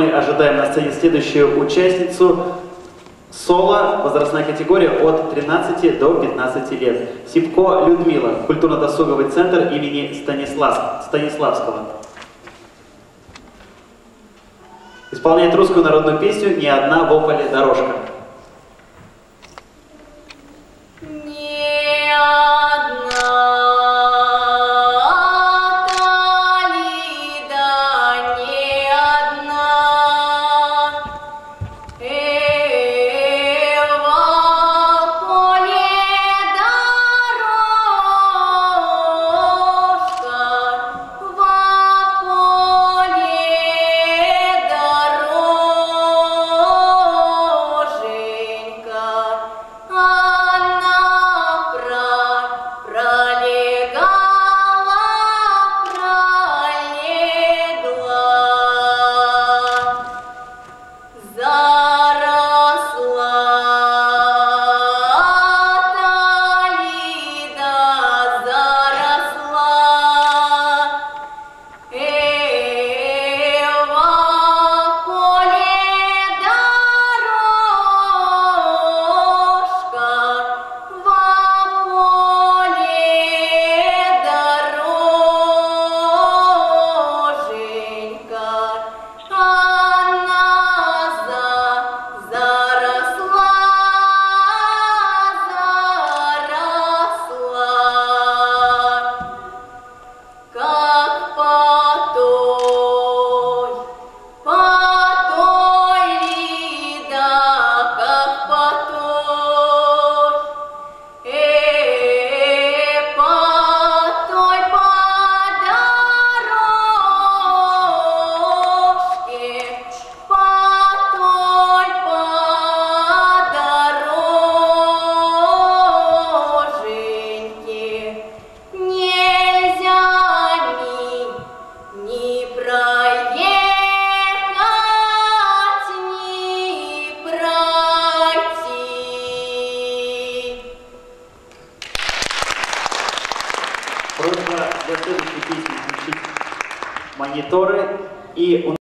мы ожидаем на сцене следующую участницу соло, возрастная категория от 13 до 15 лет. Сипко Людмила, культурно-досуговый центр имени Станислав, Станиславского. Исполняет русскую народную песню «Не одна в дорожка». Просьба для следующей песни включить мониторы. И у